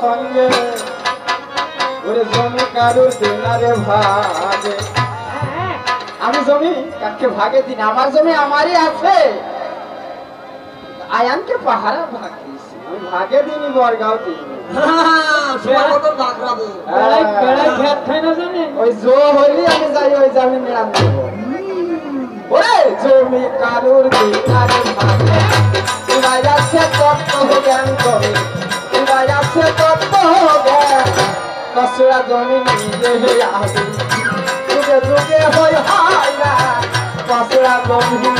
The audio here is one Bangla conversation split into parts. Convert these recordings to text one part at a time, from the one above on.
সঙ্গে। ওরে জমি কারুর দিনারে ভাগে। আমি জমি কাকে ভাগে দিন? আমার জমি আমারই আছে। আয়ানকে পাহারা ভাগ দিয়েছি আমি ভাগে দিনই বরগাঁও দিইনি সময় মতো বাগড়াবো বেড়াই বেড়াই খেত খাই না জানে? ওই জো হইলি আমি যাই ওই জমি নিলাম। দেবো ওরে জমি কারুর দিনারে ভাগে। যাচ্ছে তত্ত্ব জ্ঞান করে। কসরা জমি নিজে হয়ে যুগে যুগে হয় না কসরা জমি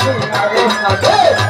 一二一开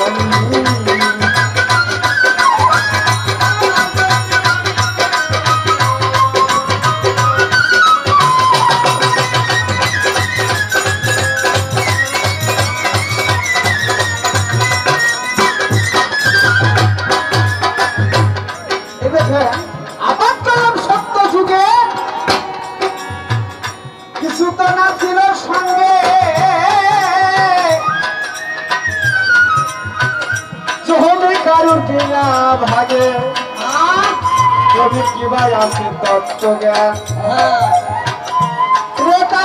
কিছু তো না ছিল সঙ্গে। জমি কারুর কিনা ভাগে। জমি কি ভাই আছে তত্ত্ব জ্ঞান রেখা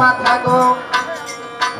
মাথা গো।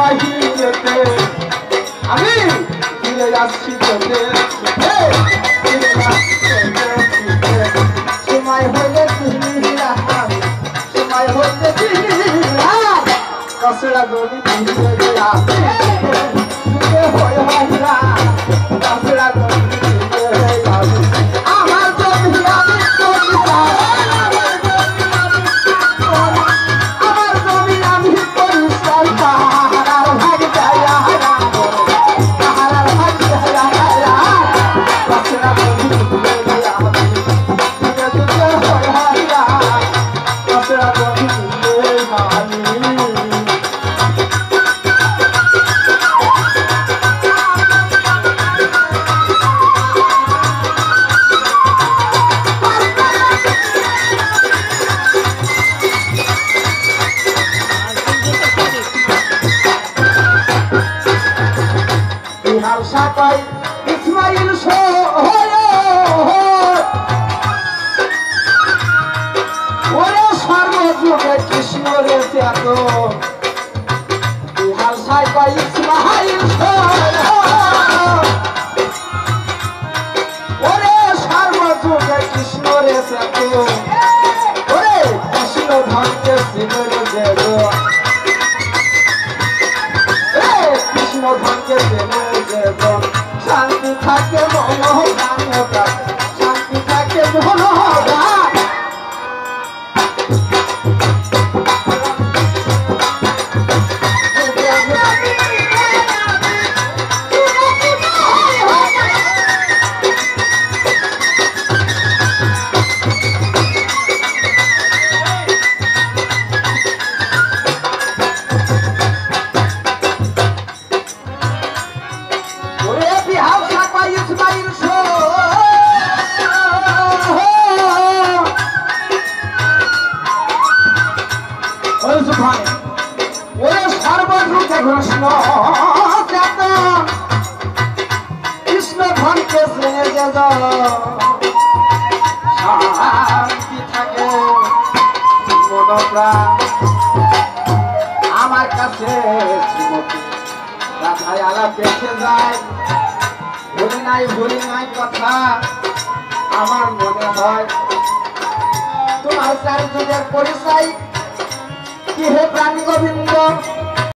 বাহিরেতে আমি ফিরে যাচ্ছি সুখে। সময় হলে তুমি সময় হলে তুমি। কসরা গলি সুখে হয়ে হাইরা, কসরা আর সাতাই ইসমাইল ওরে সর্বযুগে কৃষ্ণ রে ত্যাগ। বিহার সাইকাই ইসমাইল ওরে সর্বযুগে কৃষ্ণ রে ত্যাগ। ওরে কৃষ্ণ ভক্ত শিবের দেব। যে গো শান্তি থাকে মন শান্তি থাকে মন আমার কাছে শ্রীমতী রাধায় দেখে যায়। ভুলি নাই ভুলি নাই কথা আমার মনে হয়। তোমার চারিযুগের পরিচয়, কি হে প্রাণী গোবিন্দ?